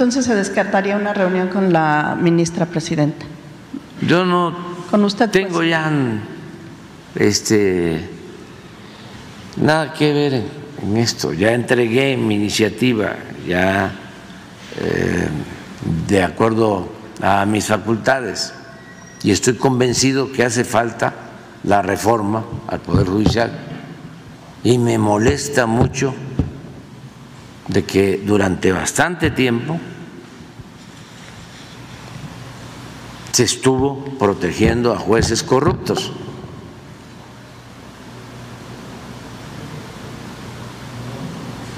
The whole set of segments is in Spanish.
Entonces se descartaría una reunión con la ministra presidenta. Yo no Con usted. pues. tengo ya este nada que ver en, en esto. Ya entregué mi iniciativa, ya eh, de acuerdo a mis facultades, y estoy convencido que hace falta la reforma al Poder Judicial. Y me molesta mucho de que durante bastante tiempo se estuvo protegiendo a jueces corruptos.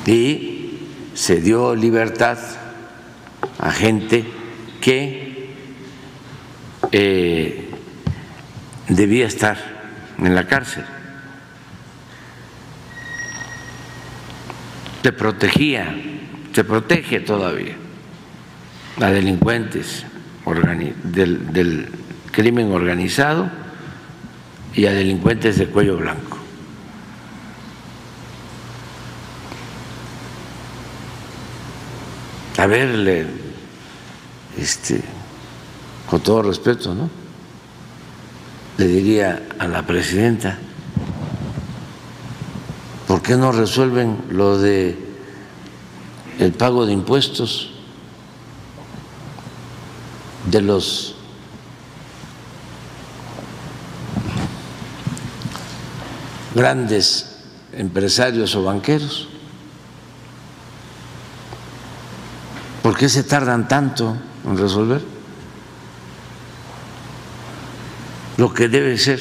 Y se dio libertad a gente que eh, debía estar en la cárcel. Se protegía, se protege todavía a delincuentes del, crimen organizado y a delincuentes de cuello blanco. A ver, le- este, con todo respeto, ¿no? Le diría a la presidenta, ¿por qué no resuelven lo de el pago de impuestos de los grandes empresarios o banqueros? ¿Por qué se tardan tanto en resolver? Lo que debe ser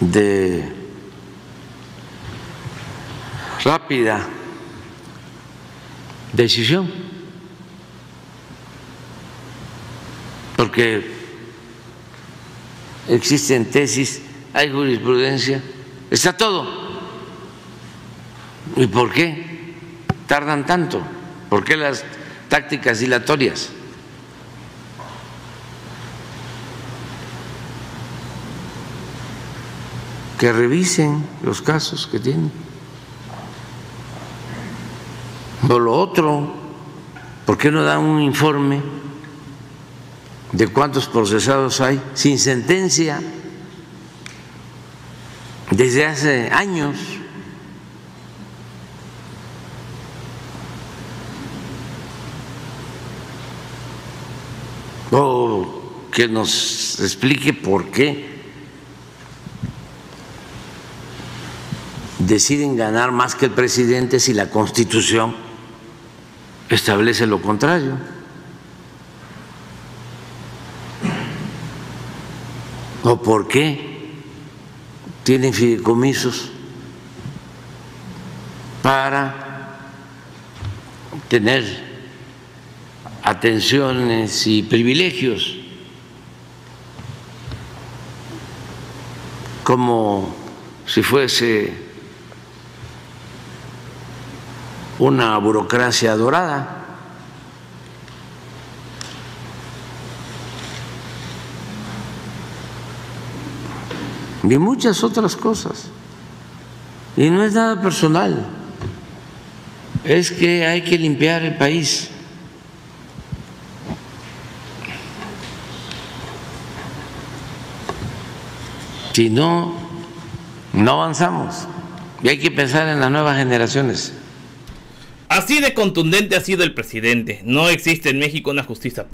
de rápida decisión, porque existen tesis, hay jurisprudencia, está todo. ¿Y por qué tardan tanto? ¿Por qué las tácticas dilatorias? Que revisen los casos que tienen. O lo otro, ¿por qué no dan un informe de cuántos procesados hay sin sentencia desde hace años? O que nos explique por qué deciden ganar más que el presidente si la Constitución establece lo contrario. ¿O por qué tienen fideicomisos para tener atenciones y privilegios como si fuese una burocracia dorada. Y muchas otras cosas. Y no es nada personal, es que hay que limpiar el país. Si no, no avanzamos. Y hay que pensar en las nuevas generaciones. Así de contundente ha sido el presidente. No existe en México una justicia